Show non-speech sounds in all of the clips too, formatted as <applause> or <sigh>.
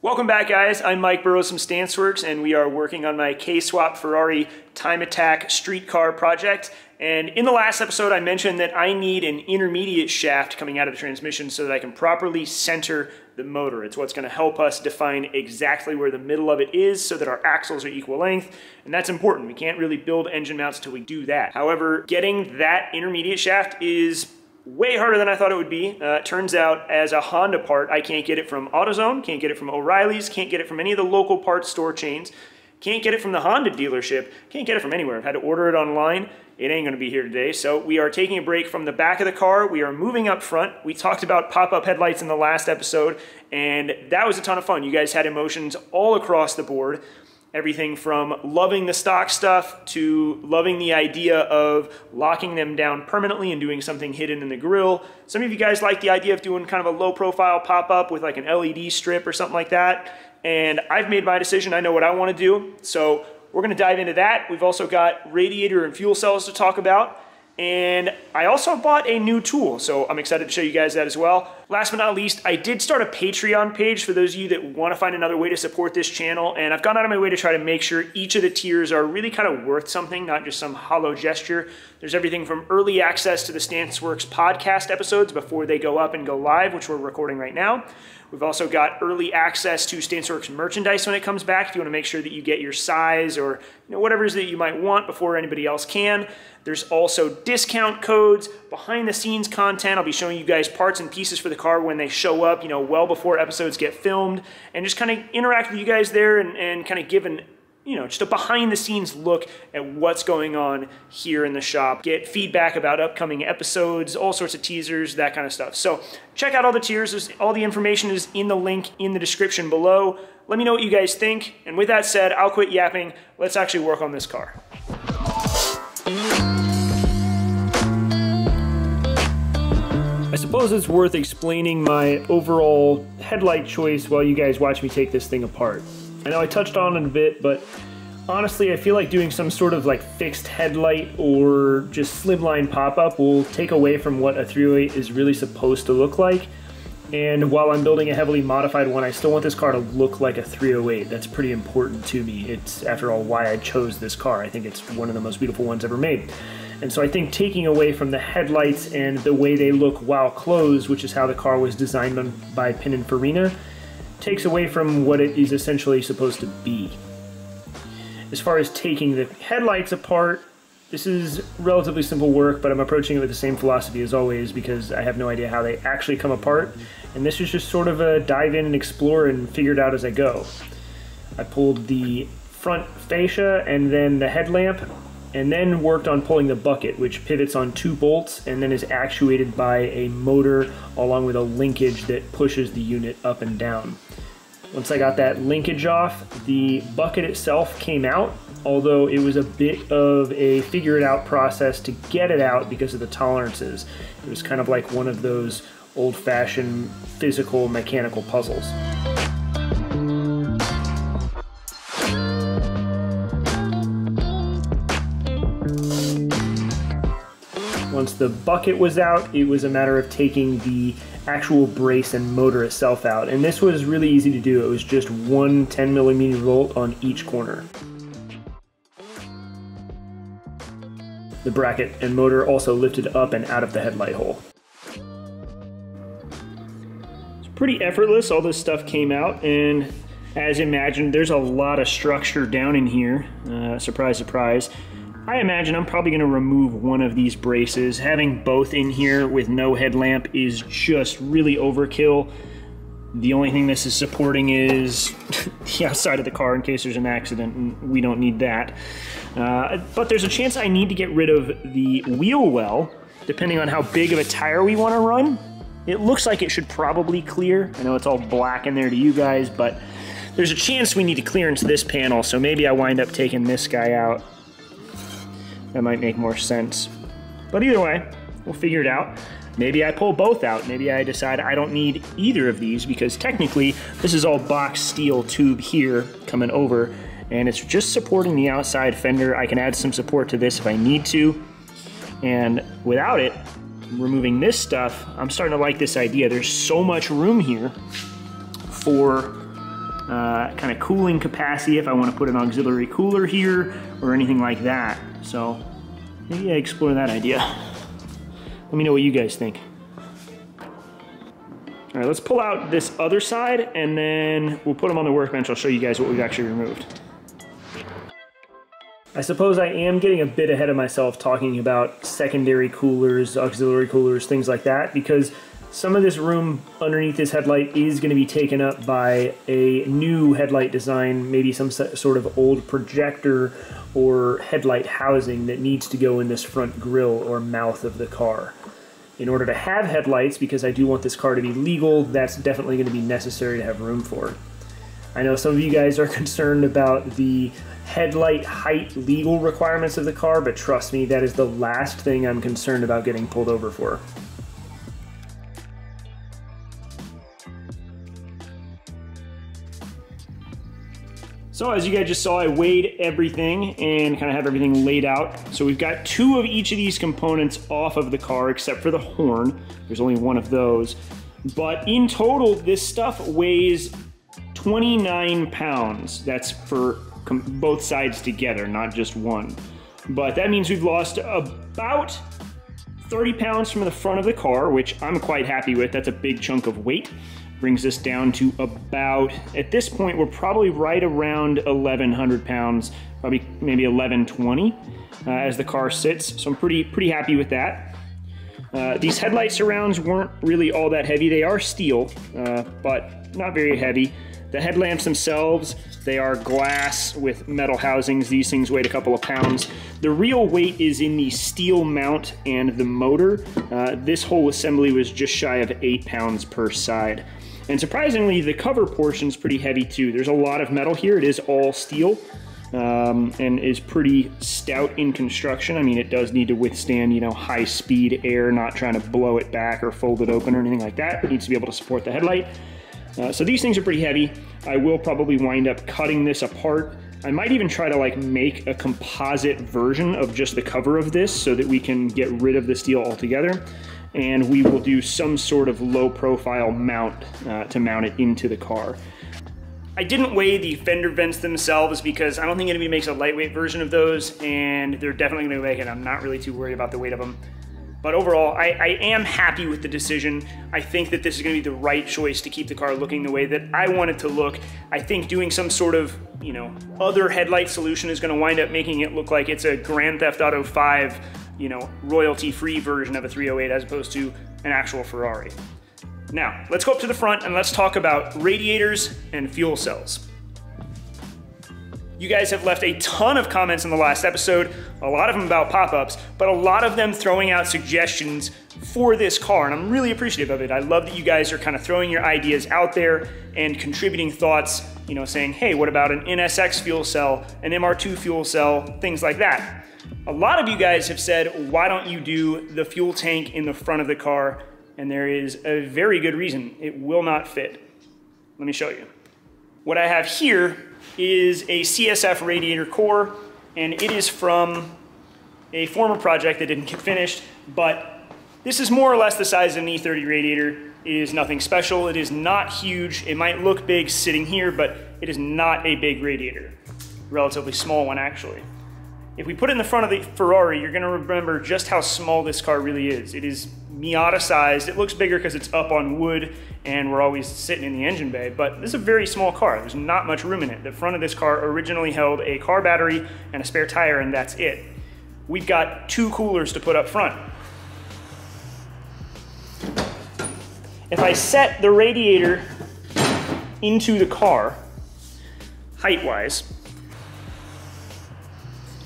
Welcome back guys, I'm Mike Burroughs from StanceWorks and we are working on my K-Swap Ferrari Time Attack streetcar project. And in the last episode I mentioned that I need an intermediate shaft coming out of the transmission so that I can properly center the motor. It's what's gonna help us define exactly where the middle of it is so that our axles are equal length. And that's important. We can't really build engine mounts until we do that. However, getting that intermediate shaft is way harder than I thought it would be. Uh, turns out, as a Honda part, I can't get it from AutoZone, can't get it from O'Reilly's, can't get it from any of the local parts store chains, can't get it from the Honda dealership, can't get it from anywhere. I've had to order it online. It ain't gonna be here today. So we are taking a break from the back of the car. We are moving up front. We talked about pop-up headlights in the last episode, and that was a ton of fun. You guys had emotions all across the board everything from loving the stock stuff to loving the idea of locking them down permanently and doing something hidden in the grill. Some of you guys like the idea of doing kind of a low profile pop-up with like an LED strip or something like that. And I've made my decision. I know what I want to do. So we're going to dive into that. We've also got radiator and fuel cells to talk about. And I also bought a new tool, so I'm excited to show you guys that as well. Last but not least, I did start a Patreon page for those of you that want to find another way to support this channel, and I've gone out of my way to try to make sure each of the tiers are really kind of worth something, not just some hollow gesture. There's everything from early access to the StanceWorks podcast episodes before they go up and go live, which we're recording right now. We've also got early access to StanceWorks merchandise when it comes back if you want to make sure that you get your size or you know, whatever it is that you might want before anybody else can. There's also discount codes, behind the scenes content. I'll be showing you guys parts and pieces for the car when they show up, you know, well before episodes get filmed and just kind of interact with you guys there and, and kind of give an you know, just a behind the scenes look at what's going on here in the shop. Get feedback about upcoming episodes, all sorts of teasers, that kind of stuff. So check out all the tiers. There's, all the information is in the link in the description below. Let me know what you guys think. And with that said, I'll quit yapping. Let's actually work on this car. I suppose it's worth explaining my overall headlight choice while you guys watch me take this thing apart. I know I touched on it a bit, but honestly, I feel like doing some sort of like fixed headlight or just slimline pop-up will take away from what a 308 is really supposed to look like. And while I'm building a heavily modified one, I still want this car to look like a 308. That's pretty important to me. It's, after all, why I chose this car. I think it's one of the most beautiful ones ever made. And so I think taking away from the headlights and the way they look while closed, which is how the car was designed by Pininfarina, takes away from what it is essentially supposed to be. As far as taking the headlights apart, this is relatively simple work, but I'm approaching it with the same philosophy as always because I have no idea how they actually come apart. And this is just sort of a dive in and explore and figure it out as I go. I pulled the front fascia and then the headlamp and then worked on pulling the bucket, which pivots on two bolts and then is actuated by a motor along with a linkage that pushes the unit up and down. Once I got that linkage off, the bucket itself came out, although it was a bit of a figure it out process to get it out because of the tolerances. It was kind of like one of those old fashioned physical mechanical puzzles. Once the bucket was out, it was a matter of taking the actual brace and motor itself out. And this was really easy to do. It was just one 10 millimeter bolt on each corner. The bracket and motor also lifted up and out of the headlight hole. It's pretty effortless. All this stuff came out and as imagined, there's a lot of structure down in here. Uh, surprise, surprise. I imagine I'm probably going to remove one of these braces. Having both in here with no headlamp is just really overkill. The only thing this is supporting is <laughs> the outside of the car in case there's an accident, and we don't need that. Uh, but there's a chance I need to get rid of the wheel well, depending on how big of a tire we want to run. It looks like it should probably clear. I know it's all black in there to you guys, but there's a chance we need to clearance this panel, so maybe I wind up taking this guy out that might make more sense. But either way, we'll figure it out. Maybe I pull both out. Maybe I decide I don't need either of these because technically this is all box steel tube here coming over and it's just supporting the outside fender. I can add some support to this if I need to. And without it, removing this stuff, I'm starting to like this idea. There's so much room here for uh, kind of cooling capacity if I want to put an auxiliary cooler here or anything like that. So maybe I explore that idea. Let me know what you guys think. All right, let's pull out this other side and then we'll put them on the workbench. I'll show you guys what we've actually removed. I suppose I am getting a bit ahead of myself talking about secondary coolers, auxiliary coolers, things like that, because some of this room underneath this headlight is going to be taken up by a new headlight design, maybe some sort of old projector or headlight housing that needs to go in this front grille or mouth of the car. In order to have headlights, because I do want this car to be legal, that's definitely going to be necessary to have room for. I know some of you guys are <laughs> concerned about the headlight height legal requirements of the car, but trust me, that is the last thing I'm concerned about getting pulled over for. So as you guys just saw, I weighed everything and kind of have everything laid out. So we've got two of each of these components off of the car, except for the horn. There's only one of those. But in total, this stuff weighs 29 pounds. That's for both sides together, not just one. But that means we've lost about 30 pounds from the front of the car, which I'm quite happy with. That's a big chunk of weight brings us down to about, at this point, we're probably right around 1,100 pounds, probably maybe 1,120 uh, as the car sits. So I'm pretty, pretty happy with that. Uh, these headlight surrounds weren't really all that heavy. They are steel, uh, but not very heavy. The headlamps themselves, they are glass with metal housings. These things weighed a couple of pounds. The real weight is in the steel mount and the motor. Uh, this whole assembly was just shy of eight pounds per side. And surprisingly, the cover portion is pretty heavy too. There's a lot of metal here. It is all steel um, and is pretty stout in construction. I mean, it does need to withstand, you know, high speed air, not trying to blow it back or fold it open or anything like that. It needs to be able to support the headlight. Uh, so these things are pretty heavy. I will probably wind up cutting this apart. I might even try to like make a composite version of just the cover of this so that we can get rid of the steel altogether and we will do some sort of low profile mount uh, to mount it into the car. I didn't weigh the fender vents themselves because I don't think anybody makes a lightweight version of those and they're definitely gonna weigh it. I'm not really too worried about the weight of them. But overall, I, I, am happy with the decision. I think that this is gonna be the right choice to keep the car looking the way that I want it to look. I think doing some sort of, you know, other headlight solution is gonna wind up making it look like it's a Grand Theft Auto 5 you know, royalty-free version of a 308 as opposed to an actual Ferrari. Now, let's go up to the front and let's talk about radiators and fuel cells. You guys have left a ton of comments in the last episode, a lot of them about pop-ups, but a lot of them throwing out suggestions for this car, and I'm really appreciative of it. I love that you guys are kind of throwing your ideas out there and contributing thoughts, you know, saying, hey, what about an NSX fuel cell, an MR2 fuel cell, things like that. A lot of you guys have said, why don't you do the fuel tank in the front of the car? And there is a very good reason. It will not fit. Let me show you. What I have here is a CSF radiator core, and it is from a former project that didn't get finished, but this is more or less the size of an E30 radiator. It is nothing special. It is not huge. It might look big sitting here, but it is not a big radiator. Relatively small one, actually. If we put it in the front of the Ferrari, you're gonna remember just how small this car really is. It is Miata sized. It looks bigger because it's up on wood and we're always sitting in the engine bay, but this is a very small car. There's not much room in it. The front of this car originally held a car battery and a spare tire and that's it. We've got two coolers to put up front. If I set the radiator into the car, height-wise,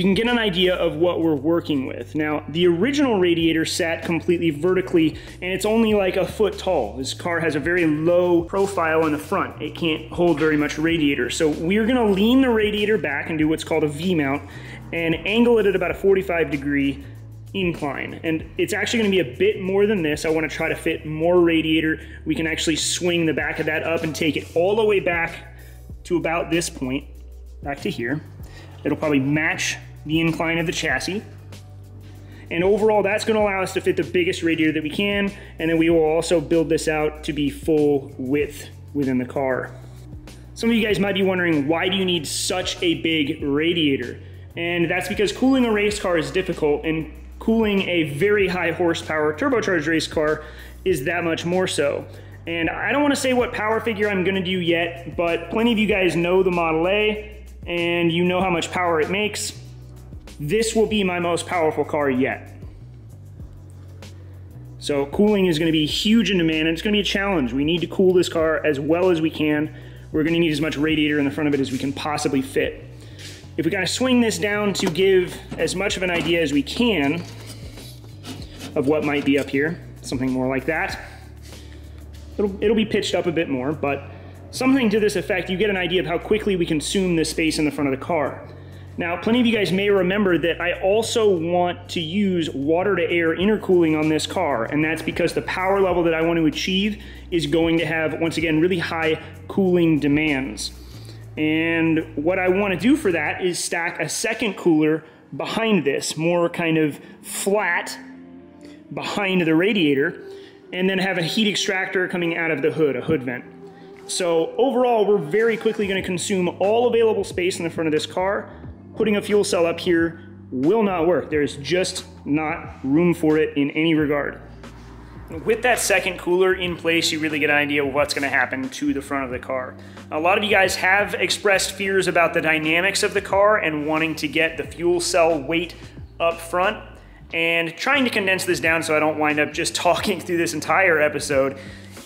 you can get an idea of what we're working with. Now, the original radiator sat completely vertically, and it's only like a foot tall. This car has a very low profile in the front. It can't hold very much radiator. So we're gonna lean the radiator back and do what's called a V-mount, and angle it at about a 45 degree incline. And it's actually gonna be a bit more than this. I wanna try to fit more radiator. We can actually swing the back of that up and take it all the way back to about this point, back to here. It'll probably match the incline of the chassis. And overall, that's gonna allow us to fit the biggest radiator that we can, and then we will also build this out to be full width within the car. Some of you guys might be wondering, why do you need such a big radiator? And that's because cooling a race car is difficult and cooling a very high horsepower turbocharged race car is that much more so. And I don't wanna say what power figure I'm gonna do yet, but plenty of you guys know the Model A and you know how much power it makes. This will be my most powerful car yet. So cooling is gonna be huge in demand and it's gonna be a challenge. We need to cool this car as well as we can. We're gonna need as much radiator in the front of it as we can possibly fit. If we kind of swing this down to give as much of an idea as we can of what might be up here, something more like that, it'll, it'll be pitched up a bit more, but something to this effect, you get an idea of how quickly we consume this space in the front of the car. Now, plenty of you guys may remember that I also want to use water to air intercooling on this car, and that's because the power level that I want to achieve is going to have, once again, really high cooling demands. And what I want to do for that is stack a second cooler behind this, more kind of flat behind the radiator, and then have a heat extractor coming out of the hood, a hood vent. So overall, we're very quickly going to consume all available space in the front of this car, putting a fuel cell up here will not work. There's just not room for it in any regard. With that second cooler in place, you really get an idea of what's gonna happen to the front of the car. A lot of you guys have expressed fears about the dynamics of the car and wanting to get the fuel cell weight up front. And trying to condense this down so I don't wind up just <laughs> talking through this entire episode,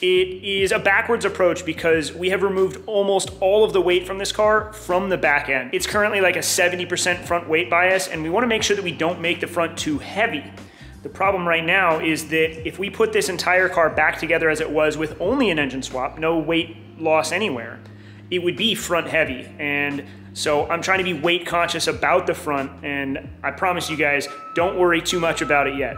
it is a backwards approach because we have removed almost all of the weight from this car from the back end. It's currently like a 70% front weight bias and we wanna make sure that we don't make the front too heavy. The problem right now is that if we put this entire car back together as it was with only an engine swap, no weight loss anywhere, it would be front heavy. And so I'm trying to be weight conscious about the front and I promise you guys, don't worry too much about it yet.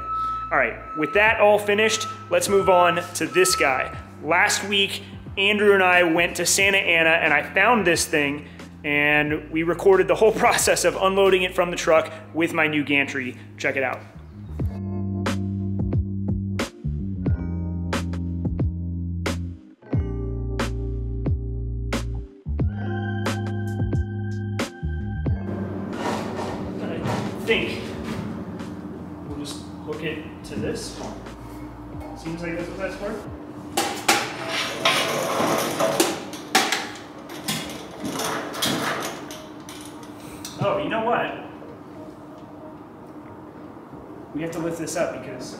All right, with that all finished, let's move on to this guy. Last week, Andrew and I went to Santa Ana and I found this thing and we recorded the whole <laughs> process of unloading it from the truck with my new gantry. Check it out. I think we'll just hook it to this. Seems like that's the best part. Oh, you know what? We have to lift this up because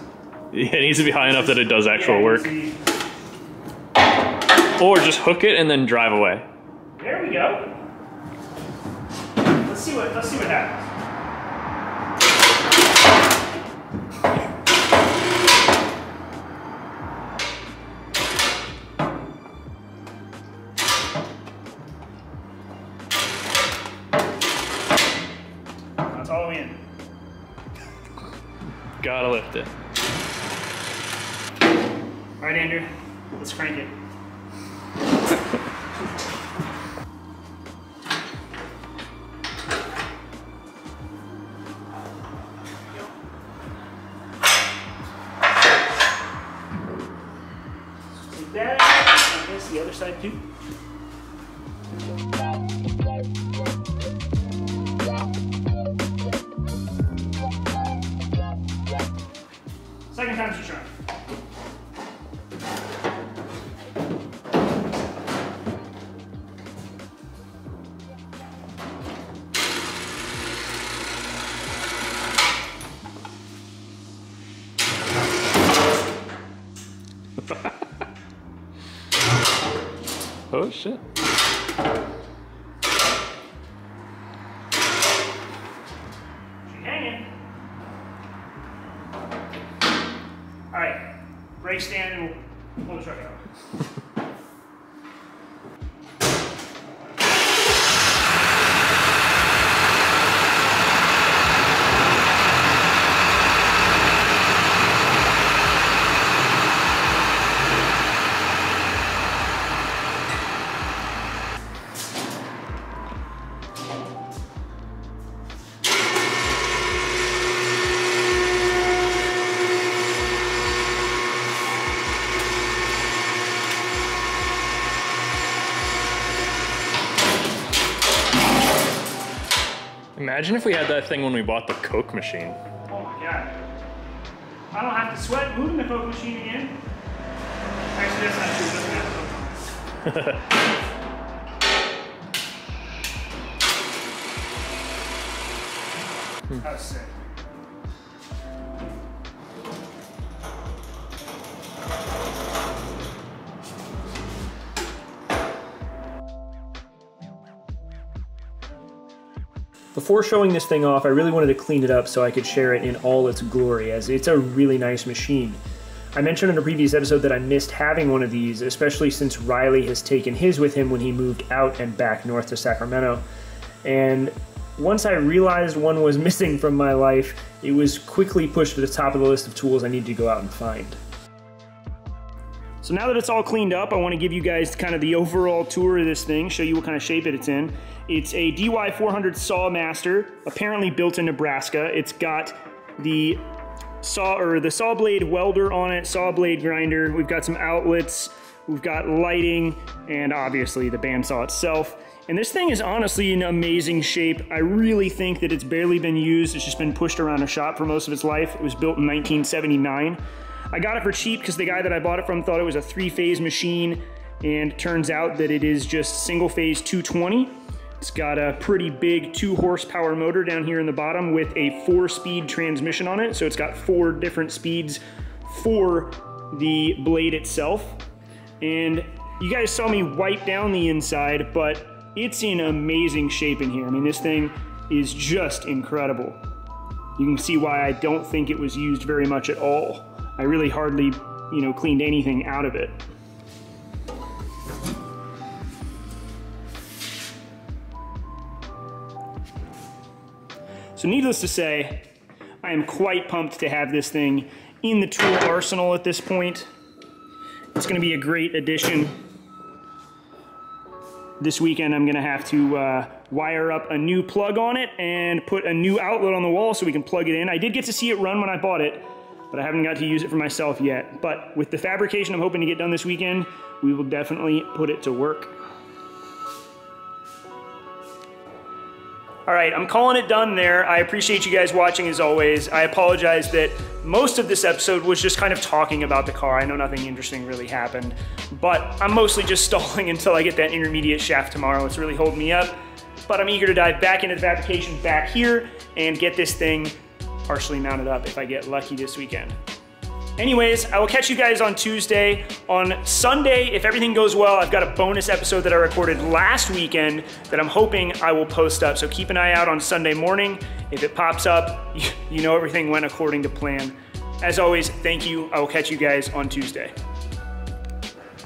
Yeah, <laughs> it needs to be high enough that it does actual Yeah, work. see, Or just hook it and then drive away. There we go. Let's see what let's see what happens. Let's crank it. Take that, I guess the other side too. Oh shit. Imagine if we had that thing when we bought the Coke machine. Oh my god. I don't have to sweat moving the Coke machine again. Actually, that's not true. Doesn't have Coke on it. <laughs> That was sick. Before showing this thing off, I really wanted to clean it up so I could share it in all its glory, as it's a really nice machine. I mentioned in a previous episode that I missed having one of these, especially since Riley has taken his with him when he moved out and back north to Sacramento. And once I realized one was <laughs> missing from my life, it was quickly pushed to the top of the list of tools I needed to go out and find. So now that it's all cleaned up, I want to give you guys kind of the overall tour of this thing, show you what kind of shape it's in. It's a DY400 Sawmaster, apparently built in Nebraska. It's got the saw or the saw blade welder on it, saw blade grinder. We've got some outlets, we've got lighting, and obviously the bandsaw itself. And this thing is honestly in amazing shape. I really think that it's barely been used. It's just been pushed around a shop for most of its life. It was built in 1979. I got it for cheap because the guy that I bought it from thought it was a three-phase machine and turns out that it is just single-phase 220. It's got a pretty big two horsepower motor down here in the bottom with a four speed transmission on it. So it's got four different speeds for the blade itself. And you guys saw me wipe down the inside, but it's in amazing shape in here. I mean, this thing is just incredible. You can see why I don't think it was used very much at all. I really hardly, you know, cleaned anything out of it. So needless to say, I am quite pumped to have this thing in the tool arsenal at this point. It's gonna be a great addition. This weekend I'm gonna have to uh, wire up a new plug on it and put a new outlet on the wall so we can plug it in. I did get to see it run when I bought it, but I haven't got to use it for myself yet. But with the fabrication I'm hoping to get done this weekend, we will definitely put it to work. All right, I'm calling it done there. I appreciate you guys watching as always. I apologize that most of this episode was just kind of talking about the car. I know nothing interesting really happened, but I'm mostly just <laughs> stalling until I get that intermediate shaft tomorrow. It's really holding me up, but I'm eager to dive back into the fabrication back here and get this thing partially mounted up if I get lucky this weekend. Anyways, I will catch you guys on Tuesday. On Sunday, if everything goes well, I've got a bonus episode that I recorded last weekend that I'm hoping I will post up. So keep an eye out on Sunday morning. If it pops up, <laughs> you know everything went according to plan. As always, thank you. I will catch you guys on Tuesday.